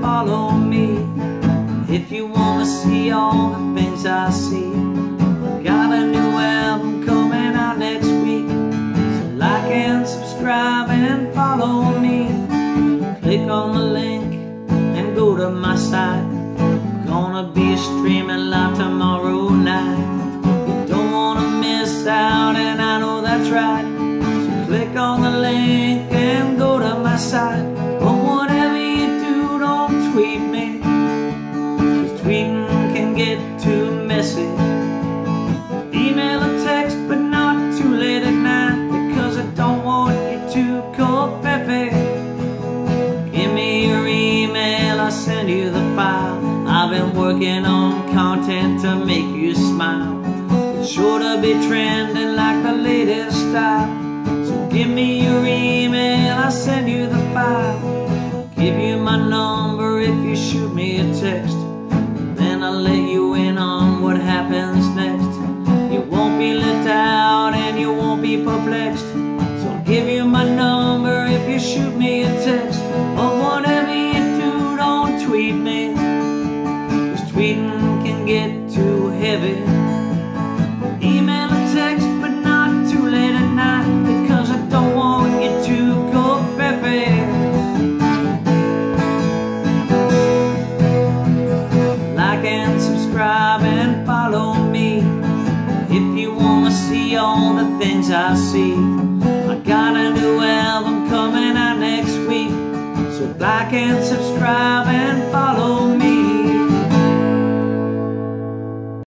follow me. If you wanna see all the things I see Got a new album coming out next week. So like and subscribe and follow me. Click on the link and go to my site. Gonna be streaming live tomorrow night. You don't wanna miss out and I know that's right. Email or text, but not too late at night. Because I don't want you to call Pepe. Give me your email, I'll send you the file. I've been working on content to make you smile. It's sure to be trending like the latest style. So give me your email, I'll send you the file. Give you my number if you shoot me a text. Then I'll let Tweeting can get too heavy. Email or text, but not too late at night. Because I don't want you to go peppy. Like and subscribe and follow me if you wanna see all the things I see. I got a new album coming out next week, so like and subscribe and follow